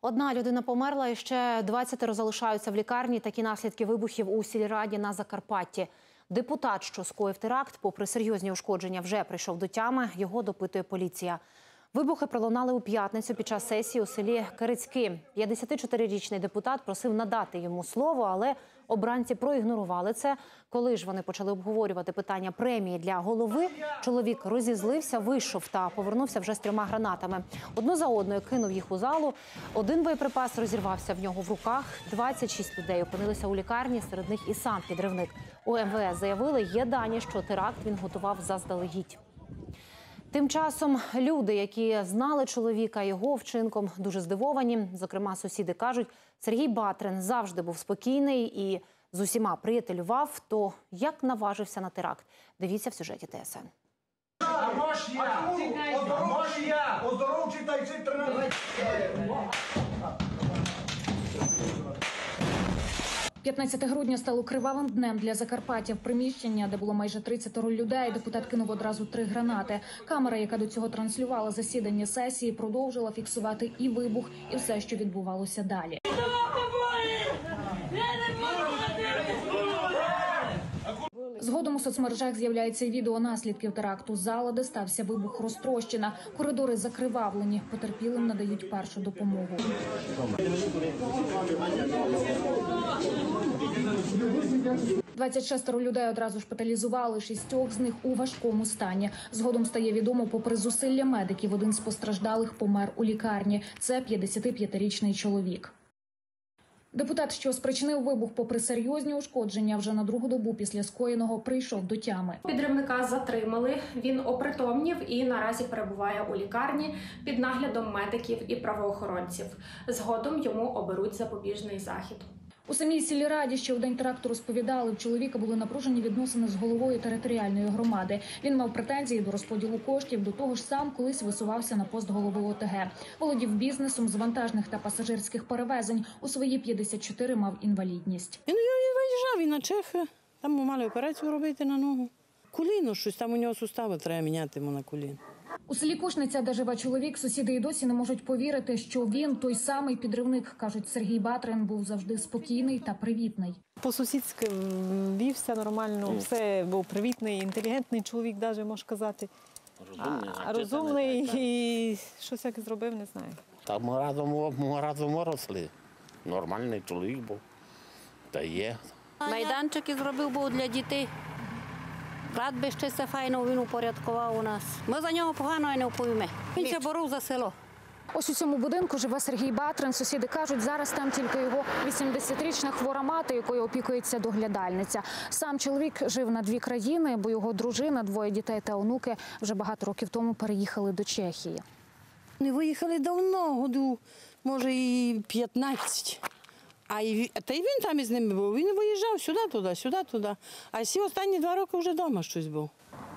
Одна людина померла і ще 20 залишаються в лікарні. Такі наслідки вибухів у сільраді на Закарпатті. Депутат, що скоїв теракт, попри серйозні ушкодження, вже прийшов до тями. Його допитує поліція. Вибухи пролунали у п'ятницю під час сесії у селі Кирицьки. 54-річний депутат просив надати йому слово, але обранці проігнорували це. Коли ж вони почали обговорювати питання премії для голови, чоловік розізлився, вийшов та повернувся вже з трьома гранатами. Одну за одною кинув їх у залу. Один боєприпас розірвався в нього в руках. 26 людей опинилися у лікарні. Серед них і сам підривник. У МВС заявили, є дані, що теракт він готував заздалегідь. Тим часом люди, які знали чоловіка його вчинком, дуже здивовані. Зокрема, сусіди кажуть, Сергій Батрин завжди був спокійний і з усіма приятелював. То як наважився на теракт? Дивіться в сюжеті ТСН. 15 грудня стало кривавим днем для Закарпаття. В приміщення, де було майже 30 людей, депутат кинув одразу три гранати. Камера, яка до цього транслювала засідання сесії, продовжила фіксувати і вибух, і все, що відбувалося далі. Згодом у соцмережах з'являється відео наслідків теракту. Зала, де стався вибух, розтрощена. Коридори закривавлені. Потерпілим надають першу допомогу. Двадцять шестеро людей одразу шпиталізували. Шістьох з них у важкому стані. Згодом стає відомо, попри зусилля медиків, один з постраждалих помер у лікарні. Це 55-річний чоловік. Депутат, що спричинив вибух, попри серйозні ушкодження, вже на другу добу після скоєного прийшов до тями. Підривника затримали. Він опритомнів і наразі перебуває у лікарні під наглядом медиків і правоохоронців. Згодом йому оберуть запобіжний захід. У самій сільраді, що в день теракту розповідали, в чоловіка були напружені відносини з головою територіальної громади. Він мав претензії до розподілу коштів. До того ж, сам колись висувався на пост голови ОТГ. Володів бізнесом з вантажних та пасажирських перевезень. У свої 54 мав інвалідність. Він виїжджав і на Чехи. Там ми мали операцію робити на ногу. Коліно щось, там у нього сустави треба міняти на коліно. У селі Кушниця, де живе чоловік, сусіди і досі не можуть повірити, що він той самий підривник. кажуть, Сергій Батрин був завжди спокійний та привітний. По-сусідськи вівся нормально, все був привітний, інтелігентний чоловік, навіть можна казати. Розумний, а, розумний і щось як зробив, не знаю. Та ми разом, ми разом виросли. Нормальний чоловік був. Та є. Майданчики зробив був для дітей. Кладбище все файно він упорядкував у нас. Ми за нього погано і не вповімо. Він ще боров за село. Ось у цьому будинку живе Сергій Батрин. Сусіди кажуть, зараз там тільки його 80-річна хвора мати, якою опікується доглядальниця. Сам чоловік жив на дві країни, бо його дружина, двоє дітей та онуки вже багато років тому переїхали до Чехії. Вони виїхали давно, году, може, і 15. А ві- та й він там із ними був. Він виїжджав сюди, туди, сюди, туди. А всі останні два роки вже вдома щось був.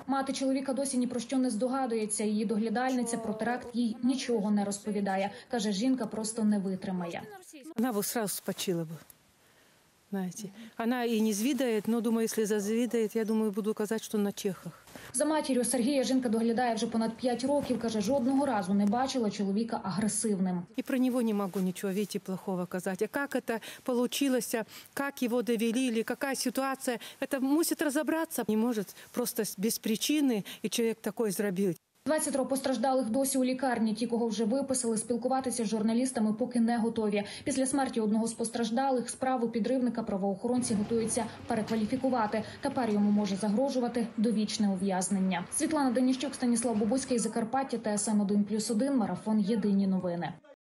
Мати чоловіка досі ні про що не здогадується. Її доглядальниця про теракт їй нічого не розповідає. каже, жінка просто не витримає. Она бы сразу спочила бы. Знаете, она и не звидает, но думаю, если зазвидает, я думаю, буду казать, что на чехах. За матір'ю Сергія жінка доглядає вже понад 5 років. каже, жодного разу не бачила чоловіка агресивним. И про него не могу ничего, видите, плохого казать. А как это получилось, а как его довели, или какая ситуация, это мусит разобраться. Не может просто без причины, и человек такой зробил. 20 постраждалих досі у лікарні. Ті, кого вже виписали, спілкуватися з журналістами поки не готові. Після смерті одного з постраждалих справу підривника правоохоронці готуються перекваліфікувати. Тепер йому може загрожувати довічне ув'язнення. Світлана Деніщук, Станіслав Бобуський, Закарпаття, ТСН 1+,1, Марафон. Єдині новини.